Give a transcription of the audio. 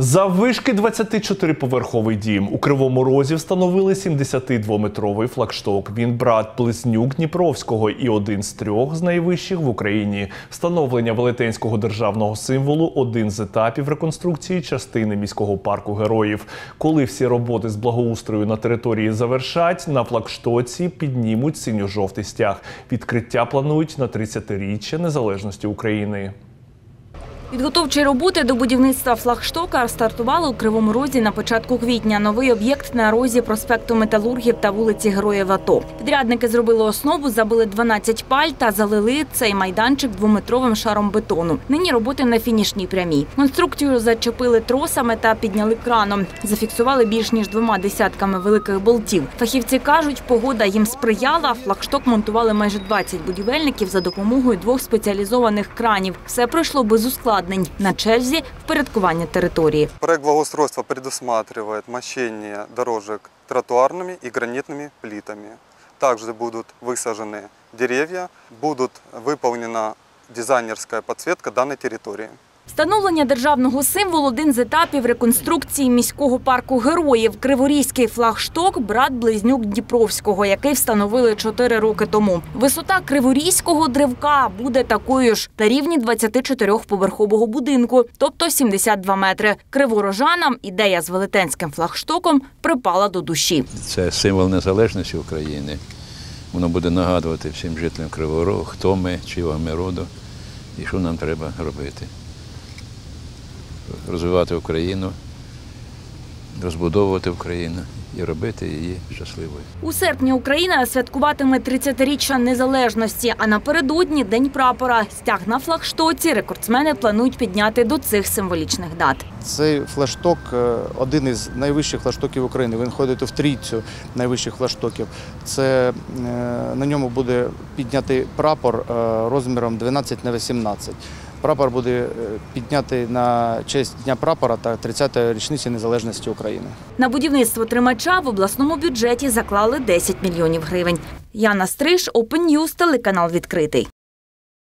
Заввишки 24-поверховий дім. У Кривому Розі встановили 72-метровий флагшток. Він брат близнюк Дніпровського і один з трьох з найвищих в Україні. Встановлення велетенського державного символу – один з етапів реконструкції частини міського парку героїв. Коли всі роботи з благоустрою на території завершать, на флагштоці піднімуть синьо-жовтий стяг. Відкриття планують на 30-річчя незалежності України. Підготовчі роботи до будівництва флагштока стартували у Кривому Розі на початку квітня. Новий об'єкт на розі проспекту Металургів та вулиці Героїв АТО. Підрядники зробили основу, забили 12 паль та залили цей майданчик двометровим шаром бетону. Нині роботи на фінішній прямій. Конструкцію зачепили тросами та підняли краном. Зафіксували більш ніж двома десятками великих болтів. Фахівці кажуть, погода їм сприяла. Флагшток монтували майже 20 будівельників за допомогою двох спеціалізованих кранів. Все пройшло без ускладнень На черзі впорядкування території. Проект благоустройства предусматривает мощение дорожек тротуарными и гранитными плитами. Также будут высажены деревья, будут выполнена дизайнерская подсветка данной территории. Встановлення державного символу – один з етапів реконструкції міського парку героїв. Криворізький флагшток – брат-близнюк Дніпровського, який встановили чотири роки тому. Висота криворізького древка буде такою ж на рівні 24-поверхового будинку, тобто 72 метри. Криворожанам ідея з велетенським флагштоком припала до душі. Це символ незалежності України. Воно буде нагадувати всім жителям Кривого хто ми, чого ми роду і що нам треба робити. Розвивати Україну, розбудовувати Україну і робити її щасливою. У серпні Україна святкуватиме 30-річчя незалежності, а напередодні День прапора. Стяг на флагштоці рекордсмени планують підняти до цих символічних дат. Цей флашток е, один із найвищих флаштоків України. Він входить в трійцю найвищих флаштоків. Це е, на ньому буде піднятий прапор е, розміром 12 на 18. Прапор буде е, піднятий на честь Дня прапора та 30-ї річниці незалежності України. На будівництво тримача в обласному бюджеті заклали 10 мільйонів гривень. Яна Стриж, Open News, телеканал відкритий.